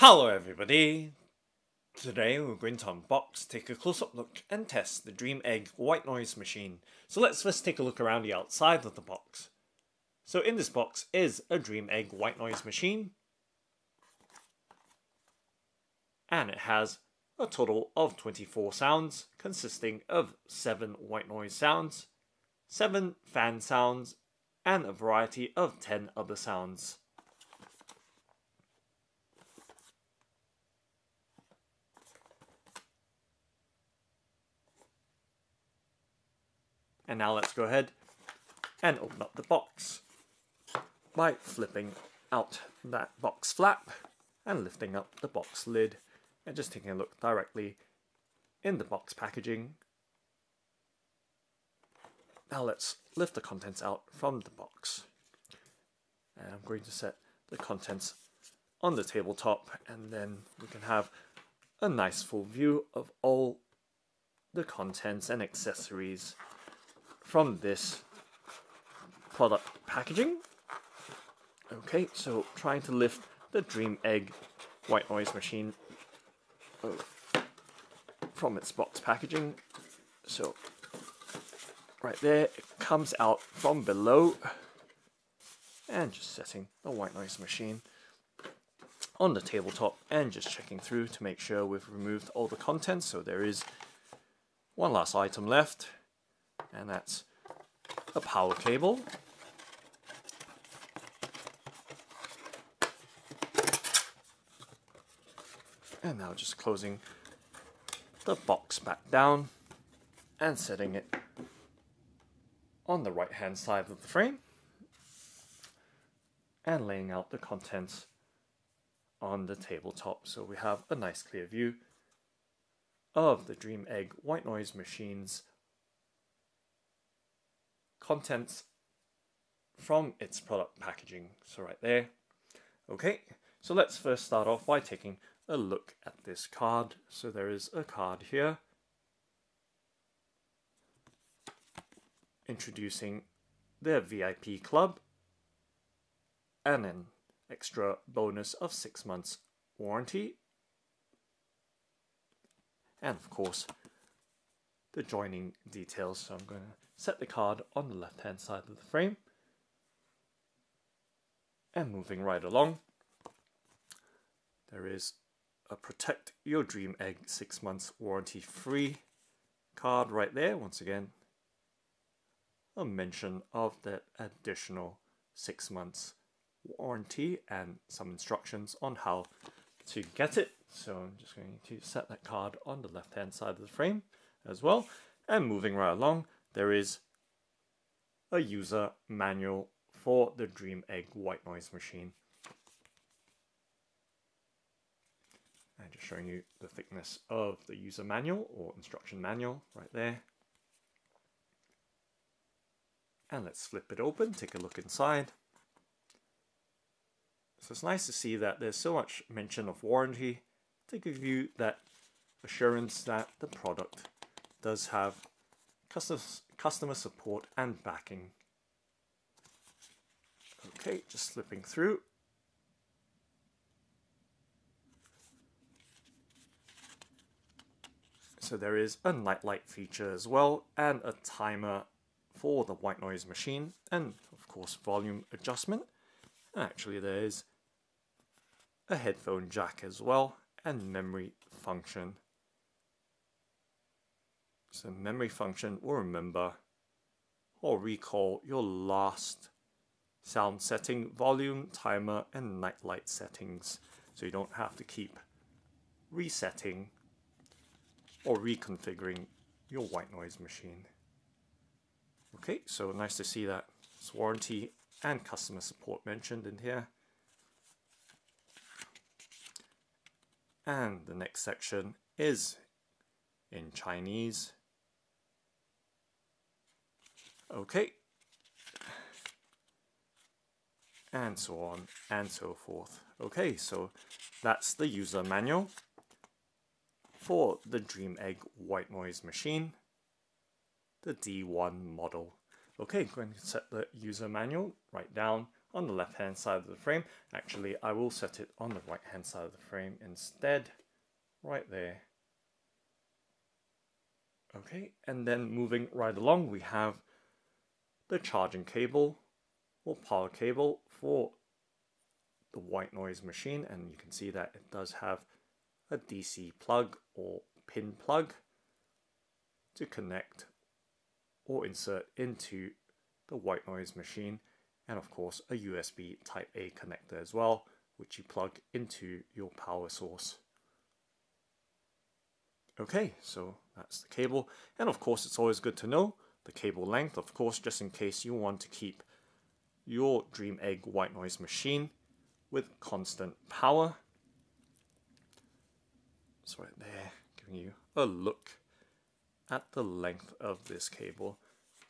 Hello everybody! Today we're going to unbox, take a close-up look and test the Dreamegg white noise machine. So let's first take a look around the outside of the box. So in this box is a Dreamegg white noise machine. And it has a total of 24 sounds consisting of 7 white noise sounds, 7 fan sounds, and a variety of 10 other sounds. And now let's go ahead and open up the box by flipping out that box flap and lifting up the box lid and just taking a look directly in the box packaging. Now let's lift the contents out from the box. And I'm going to set the contents on the tabletop and then we can have a nice full view of all the contents and accessories from this product packaging. Okay, so trying to lift the Dreamegg white noise machine oh, from its box packaging. So right there, it comes out from below and just setting the white noise machine on the tabletop and just checking through to make sure we've removed all the contents. So there is one last item left and that's a power cable. And now just closing the box back down and setting it on the right hand side of the frame and laying out the contents on the tabletop so we have a nice clear view of the Dreamegg white noise machines contents from its product packaging. So right there. Okay, so let's first start off by taking a look at this card. So there is a card here introducing their VIP club and an extra bonus of six months warranty and of course the joining details so I'm going to set the card on the left hand side of the frame. And moving right along there is a protect your Dreamegg six months warranty free card right there. Once again a mention of that additional six months warranty and some instructions on how to get it. So I'm just going to set that card on the left hand side of the frame as well. And moving right along there is a user manual for the Dreamegg white noise machine. And just showing you the thickness of the user manual or instruction manual right there. And let's flip it open, take a look inside. So it's nice to see that there's so much mention of warranty to give you that assurance that the product does have customer support and backing. Okay, just slipping through. So there is a nightlight feature as well and a timer for the white noise machine and of course volume adjustment. And actually there is a headphone jack as well and memory function so memory function will remember or recall your last sound setting, volume, timer, and nightlight settings. So you don't have to keep resetting or reconfiguring your white noise machine. Okay, so nice to see that it's warranty and customer support mentioned in here. And the next section is in Chinese. Okay. And so on and so forth. Okay, so that's the user manual for the Dreamegg white noise machine, the D1 model. Okay, going to set the user manual right down on the left hand side of the frame. Actually, I will set it on the right hand side of the frame instead, right there. Okay, and then moving right along, we have the charging cable or power cable for the white noise machine and you can see that it does have a DC plug or pin plug to connect or insert into the white noise machine and of course a USB type A connector as well which you plug into your power source. Okay, so that's the cable and of course it's always good to know the cable length of course just in case you want to keep your Dreamegg white noise machine with constant power. It's right there, giving you a look at the length of this cable.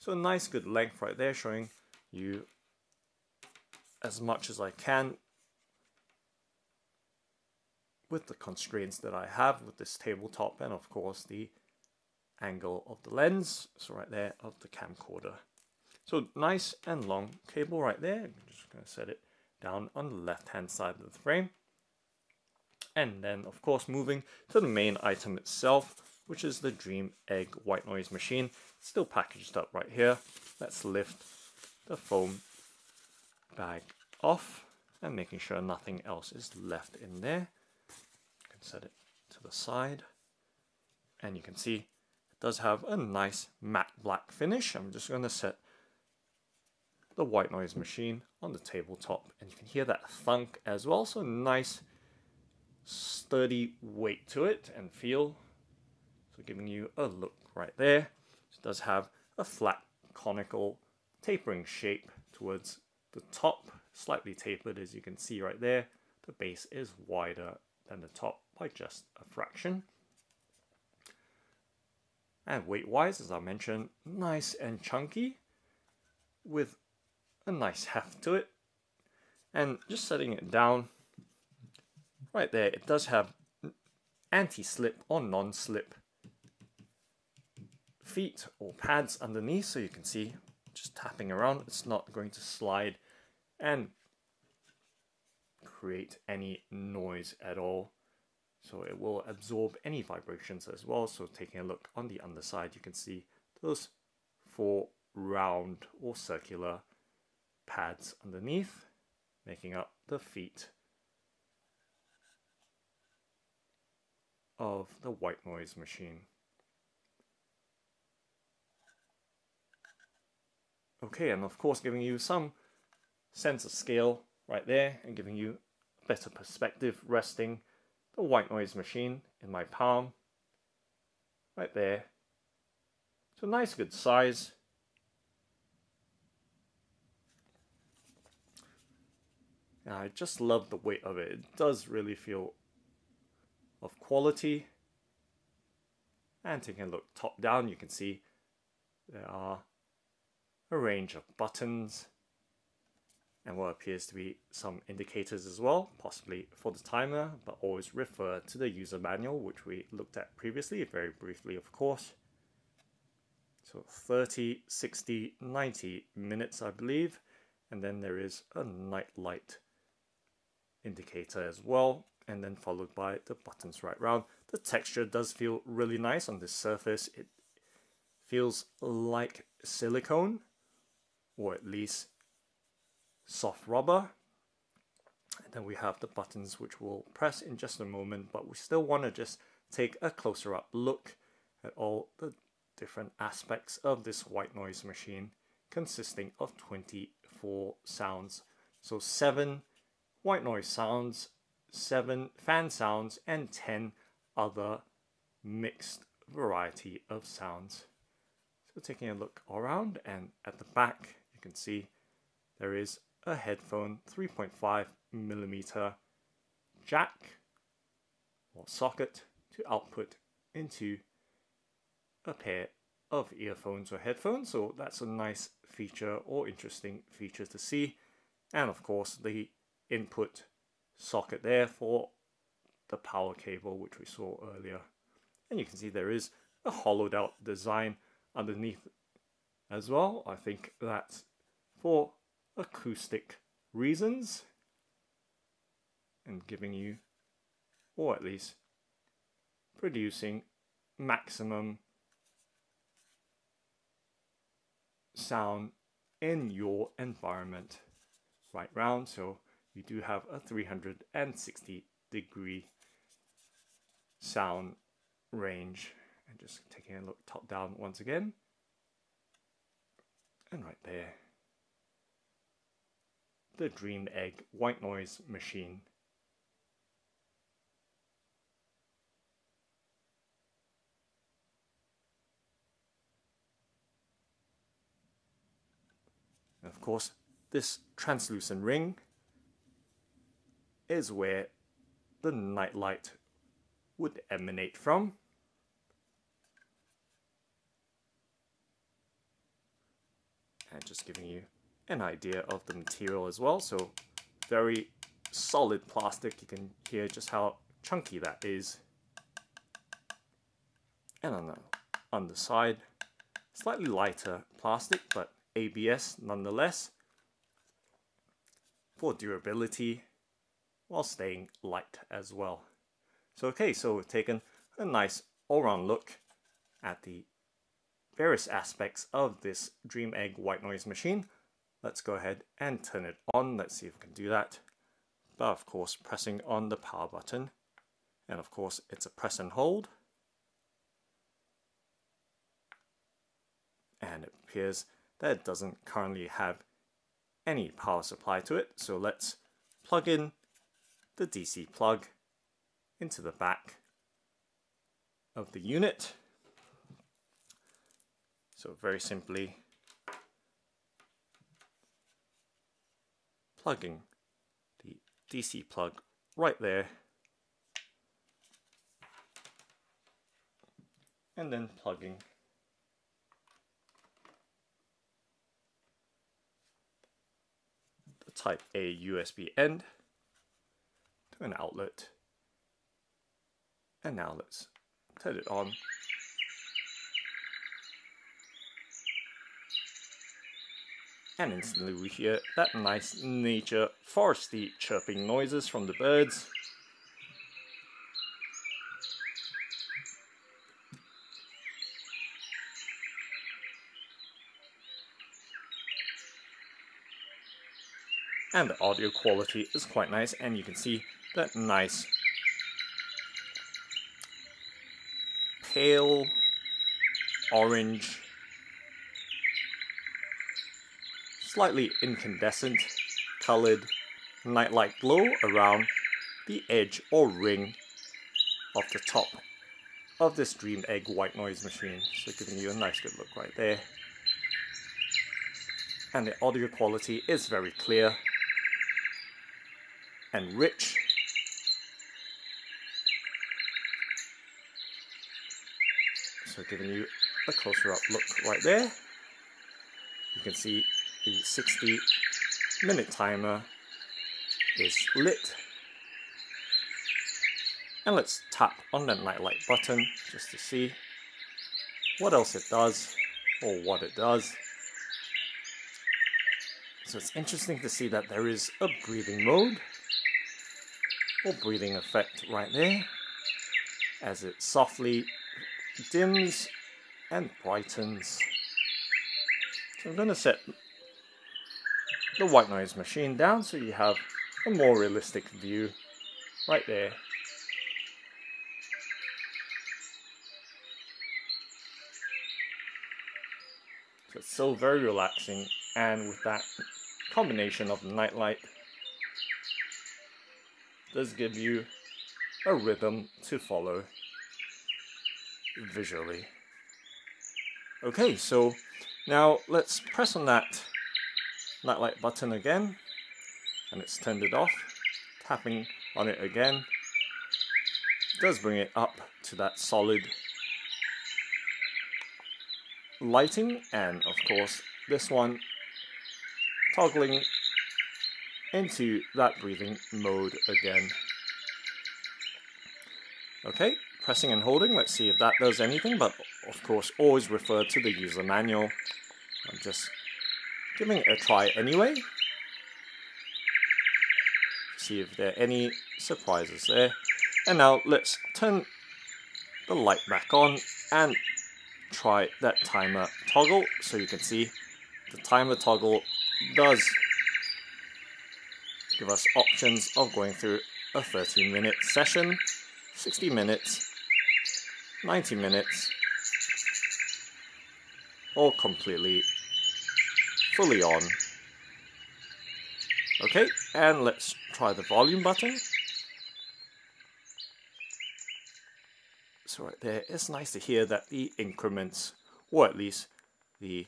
So a nice good length right there showing you as much as I can with the constraints that I have with this tabletop and of course the angle of the lens, so right there of the camcorder. So nice and long cable right there. I'm just going to set it down on the left hand side of the frame. And then of course moving to the main item itself, which is the Dream Egg White Noise Machine. still packaged up right here. Let's lift the foam bag off and making sure nothing else is left in there. You can set it to the side and you can see does have a nice matte black finish. I'm just going to set the white noise machine on the tabletop and you can hear that thunk as well. So nice sturdy weight to it and feel. So giving you a look right there. It does have a flat conical tapering shape towards the top slightly tapered as you can see right there. The base is wider than the top by just a fraction and weight wise as I mentioned nice and chunky with a nice heft to it. And just setting it down, right there, it does have anti-slip or non-slip feet or pads underneath so you can see just tapping around it's not going to slide and create any noise at all so it will absorb any vibrations as well so taking a look on the underside you can see those four round or circular pads underneath, making up the feet of the white noise machine. Okay, and of course giving you some sense of scale right there and giving you better perspective resting the white noise machine in my palm right there. It's a nice good size I just love the weight of it. It does really feel of quality. And taking a look top down, you can see there are a range of buttons and what appears to be some indicators as well, possibly for the timer, but always refer to the user manual, which we looked at previously, very briefly, of course. So 30, 60, 90 minutes, I believe. And then there is a night light indicator as well and then followed by the buttons right round. The texture does feel really nice on this surface. It feels like silicone or at least soft rubber. And then we have the buttons which we'll press in just a moment, but we still want to just take a closer up look at all the different aspects of this white noise machine consisting of 24 sounds. So seven white noise sounds, 7 fan sounds, and 10 other mixed variety of sounds. So taking a look around and at the back you can see there is a headphone 3.5 millimeter jack or socket to output into a pair of earphones or headphones. So that's a nice feature or interesting feature to see. And of course the input socket there for the power cable which we saw earlier. And you can see there is a hollowed out design underneath as well. I think that's for acoustic reasons and giving you, or at least producing maximum sound in your environment right round. So you do have a 360 degree sound range. And just taking a look top down once again. And right there, the Dreamegg white noise machine. And of course, this translucent ring is where the nightlight would emanate from. And just giving you an idea of the material as well. So very solid plastic. You can hear just how chunky that is. And on the, on the side, slightly lighter plastic, but ABS nonetheless for durability while staying light as well. So okay, so we've taken a nice all-round look at the various aspects of this Dreamegg white noise machine. Let's go ahead and turn it on. Let's see if we can do that. But of course, pressing on the power button. And of course, it's a press and hold. And it appears that it doesn't currently have any power supply to it. So let's plug in the DC plug into the back of the unit. So very simply plugging. The DC plug right there. And then plugging. The type A USB end to an outlet. And now let's turn it on and instantly we hear that nice nature foresty chirping noises from the birds. And the audio quality is quite nice and you can see that nice pale orange slightly incandescent colored nightlight glow around the edge or ring of the top of this Dreamegg white noise machine. So giving you a nice good look right there. And the audio quality is very clear and rich. So giving you a closer up look right there. You can see the 60 minute timer is lit. And let's tap on that nightlight button just to see what else it does or what it does. So it's interesting to see that there is a breathing mode or breathing effect right there as it softly dims and brightens. So I'm going to set the white noise machine down so you have a more realistic view right there. So it's still very relaxing and with that combination of nightlight does give you a rhythm to follow visually. Okay, so now let's press on that nightlight button again and it's turned it off. Tapping on it again does bring it up to that solid lighting and of course this one toggling into that breathing mode again. Okay, pressing and holding, let's see if that does anything, but of course always refer to the user manual. I'm just giving it a try anyway. see if there are any surprises there. And now let's turn the light back on and try that timer toggle so you can see the timer toggle does give us options of going through a 13 minute session, 60 minutes, 90 minutes, or completely fully on. Okay, and let's try the volume button. So right there, it's nice to hear that the increments, or at least the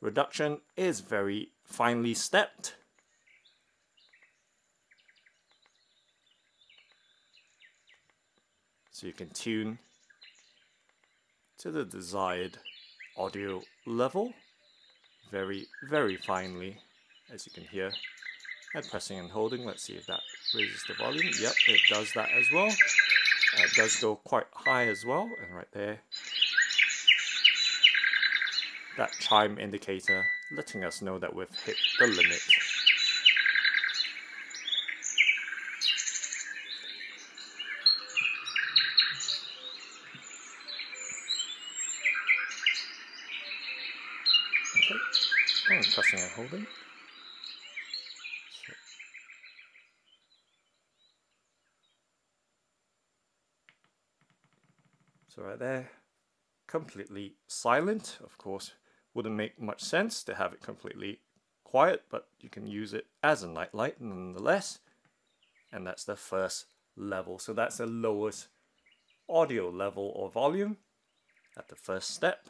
reduction, is very finely stepped. So you can tune to the desired audio level very, very finely, as you can hear. And pressing and holding, let's see if that raises the volume. Yep, it does that as well. Uh, it does go quite high as well, and right there, that chime indicator letting us know that we've hit the limit. Okay, So right there, completely silent. Of course, wouldn't make much sense to have it completely quiet, but you can use it as a nightlight nonetheless. And that's the first level. So that's the lowest audio level or volume at the first step.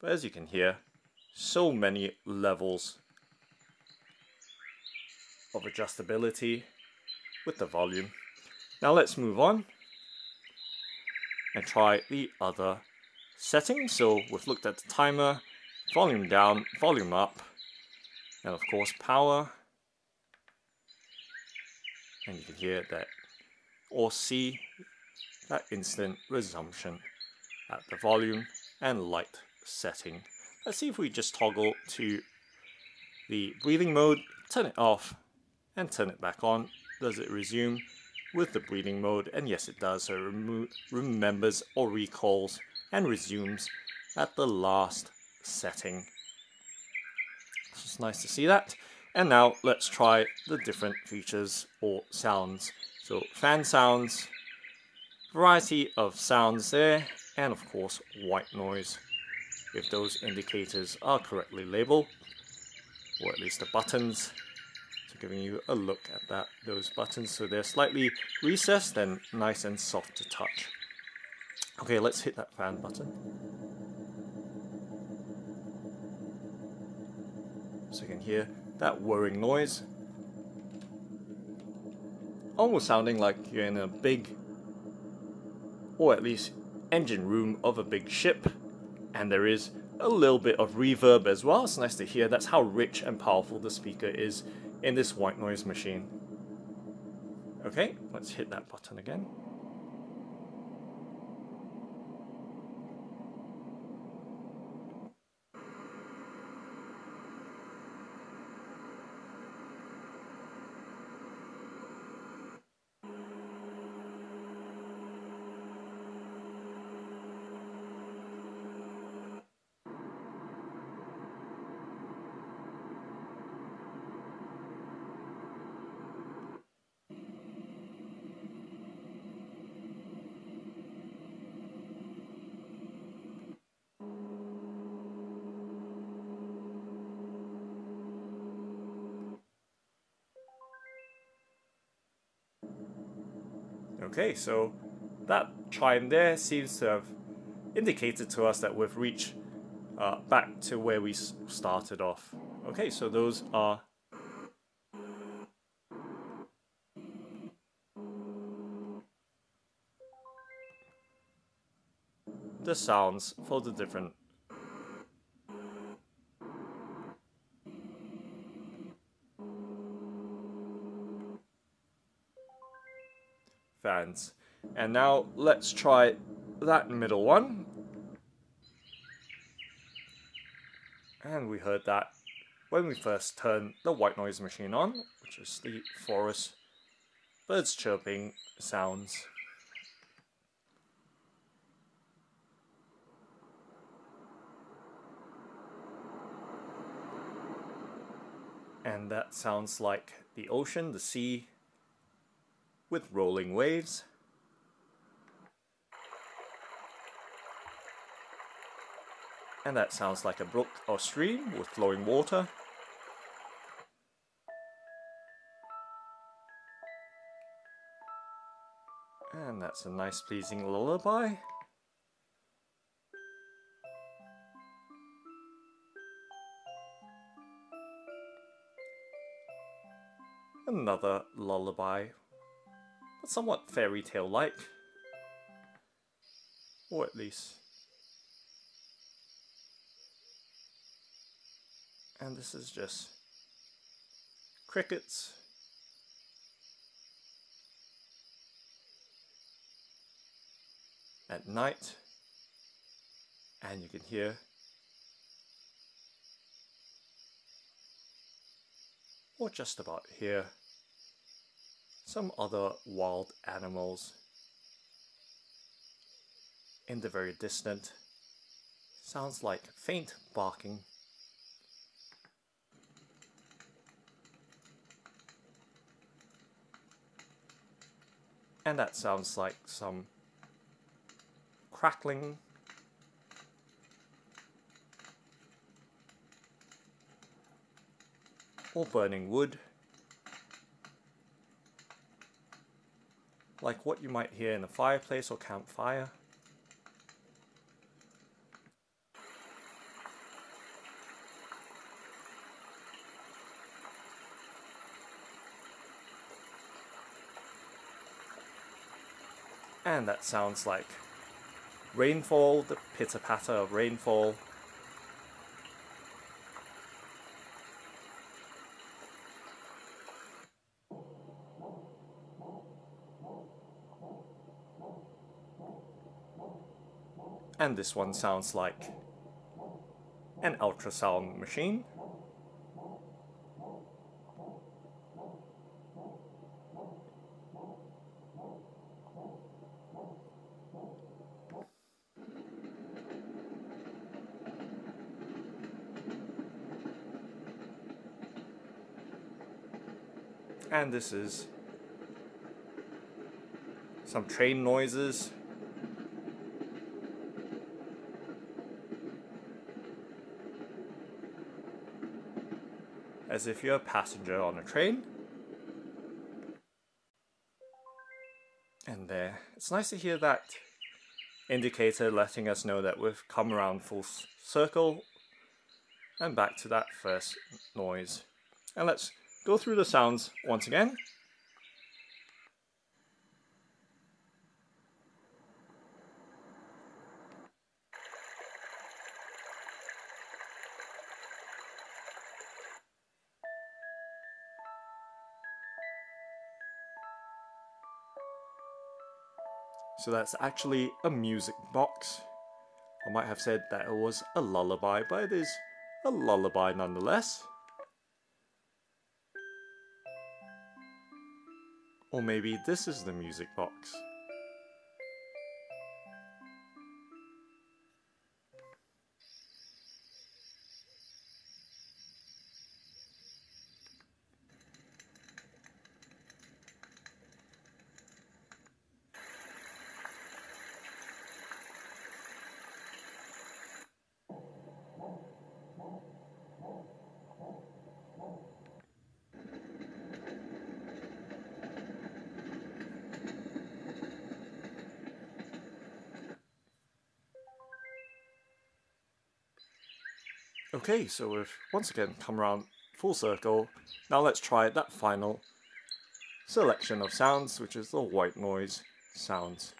But as you can hear, so many levels of adjustability with the volume. Now let's move on and try the other settings. So we've looked at the timer, volume down, volume up, and of course power. And you can hear that or see that instant resumption at the volume and light setting. Let's see if we just toggle to the breathing mode, turn it off, and turn it back on. Does it resume? with the breathing mode, and yes it does, so it remembers or recalls and resumes at the last setting. It's just nice to see that. And now let's try the different features or sounds. So fan sounds, variety of sounds there, and of course white noise. If those indicators are correctly labeled, or at least the buttons, giving you a look at that those buttons. So they're slightly recessed and nice and soft to touch. Okay, let's hit that fan button. So you can hear that whirring noise. Almost sounding like you're in a big, or at least engine room of a big ship. And there is a little bit of reverb as well. It's nice to hear. That's how rich and powerful the speaker is in this white noise machine. Okay, let's hit that button again. Okay, so that chime there seems to have indicated to us that we've reached uh, back to where we started off. Okay, so those are the sounds for the different And now let's try that middle one. And we heard that when we first turned the white noise machine on, which is the forest birds chirping sounds. And that sounds like the ocean, the sea, with rolling waves. And that sounds like a brook or stream with flowing water. And that's a nice pleasing lullaby. Another lullaby, but somewhat fairy tale like. Or at least. And this is just crickets. At night. And you can hear or just about hear some other wild animals in the very distant. Sounds like faint barking and that sounds like some crackling. Or burning wood. Like what you might hear in a fireplace or campfire. And that sounds like rainfall, the pitter patter of rainfall. And this one sounds like an ultrasound machine. And this is some train noises. As if you're a passenger on a train. And there, it's nice to hear that indicator letting us know that we've come around full circle and back to that first noise. And let's go through the sounds once again. So that's actually a music box. I might have said that it was a lullaby, but it is a lullaby nonetheless. Or maybe this is the music box. Okay, so we've once again come around full circle. Now let's try that final selection of sounds, which is the white noise sounds.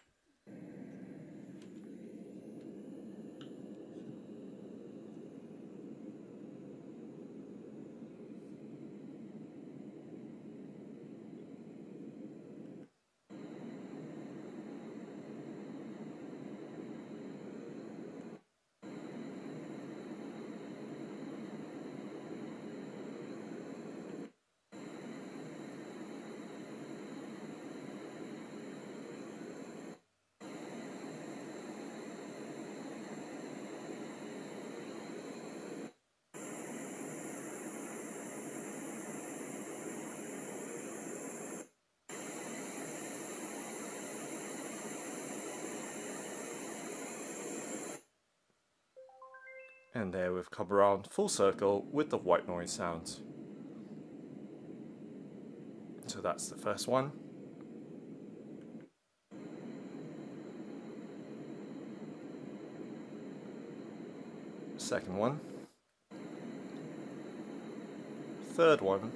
And there we've come around full circle with the white noise sounds. So that's the first one. Second one. Third one.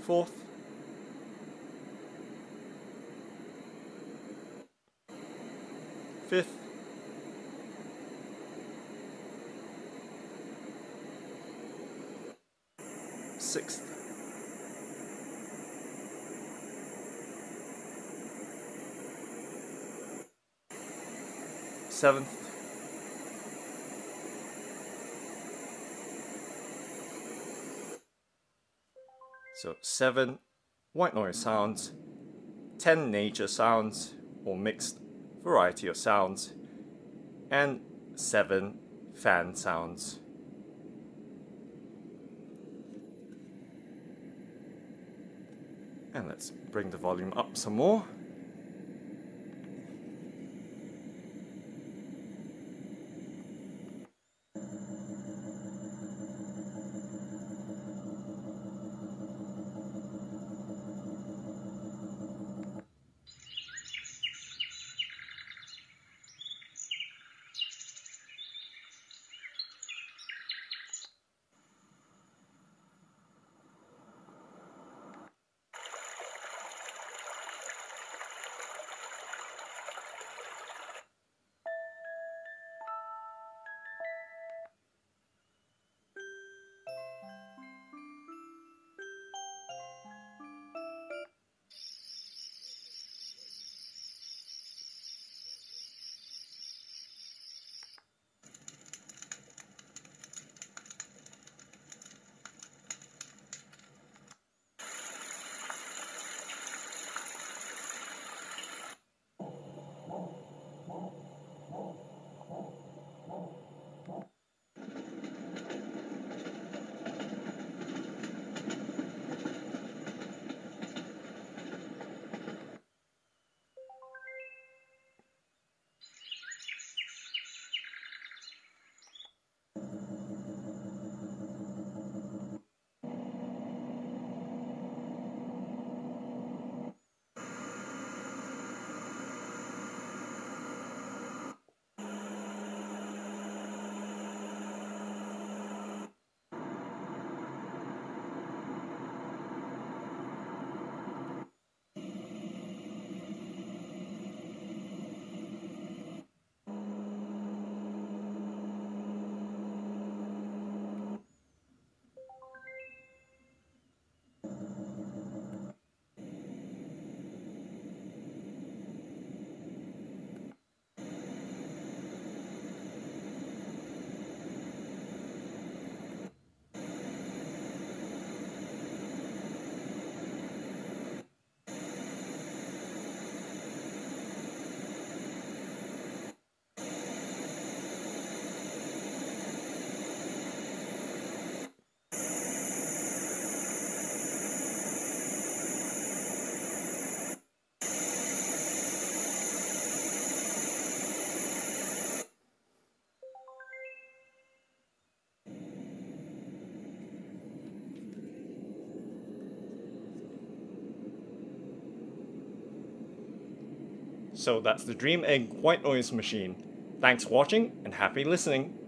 Fourth. Fifth. Sixth. Seventh. So seven white noise sounds, ten nature sounds or mixed variety of sounds, and seven fan sounds. And let's bring the volume up some more. So that's the Dreamegg White Noise Machine. Thanks for watching and happy listening.